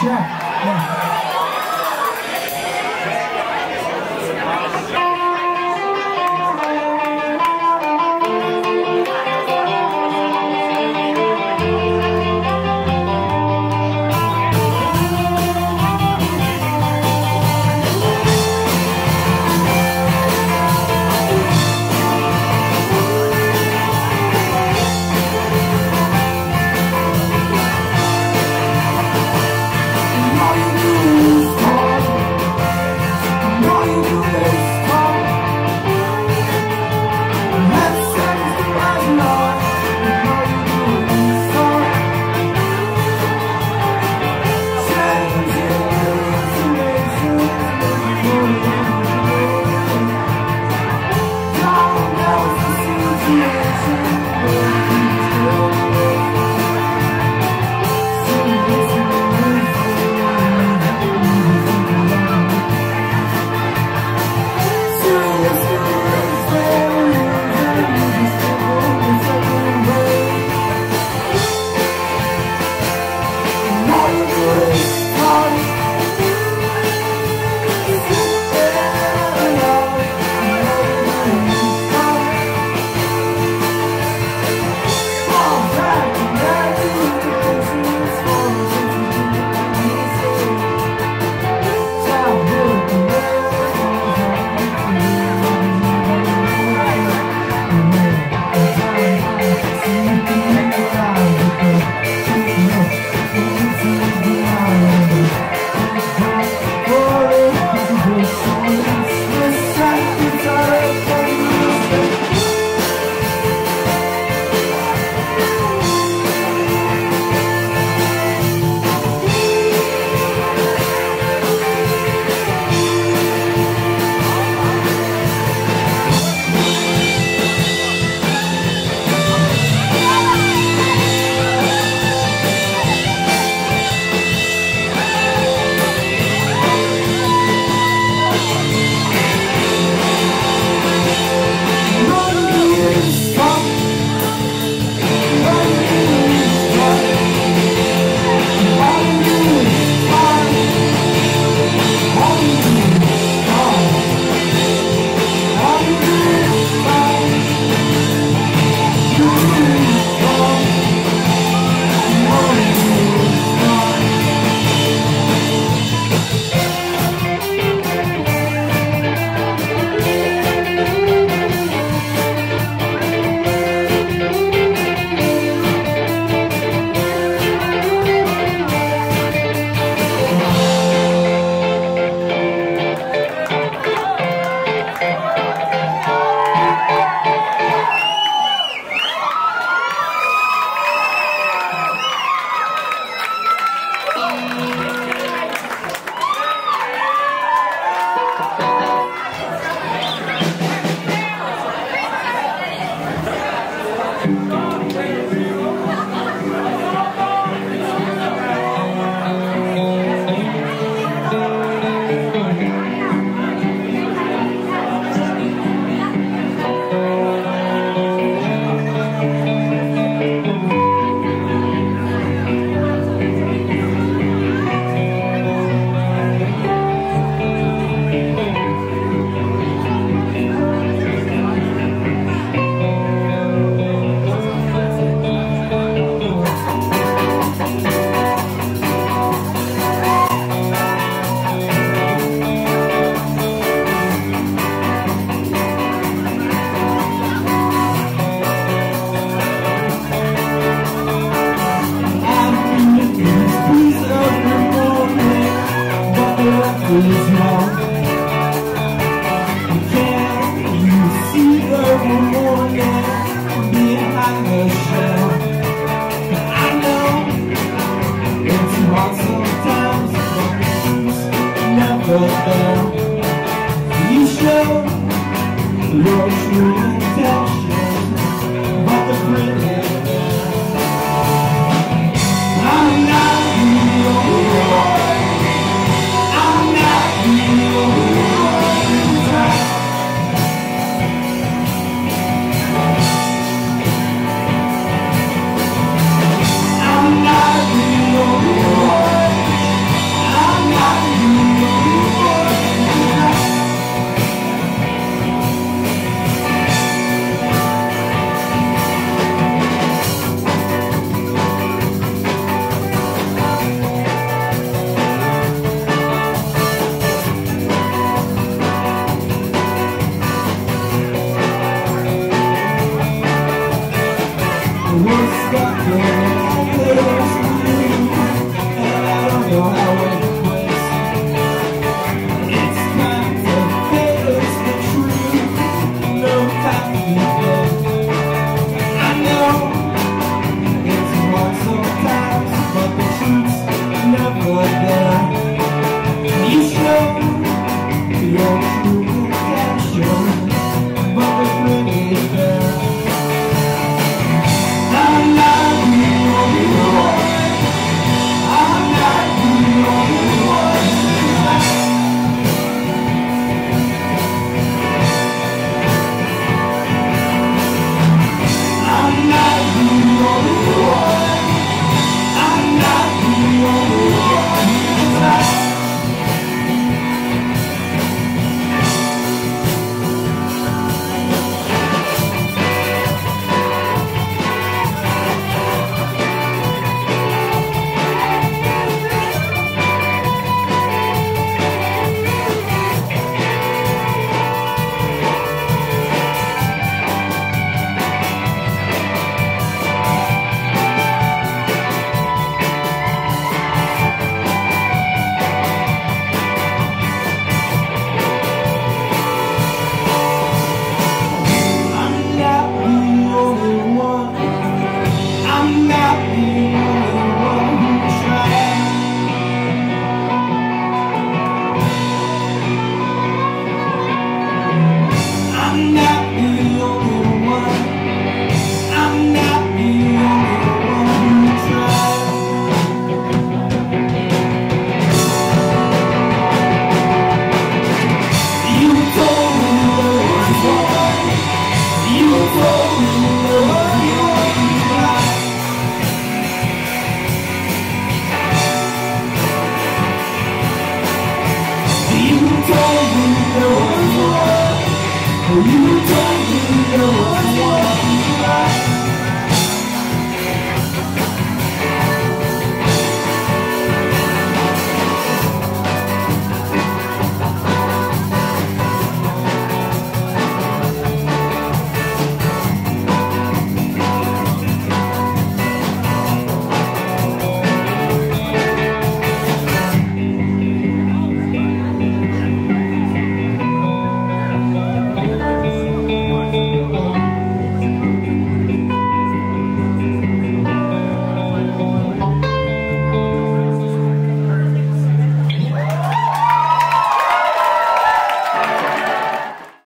Check. Yeah.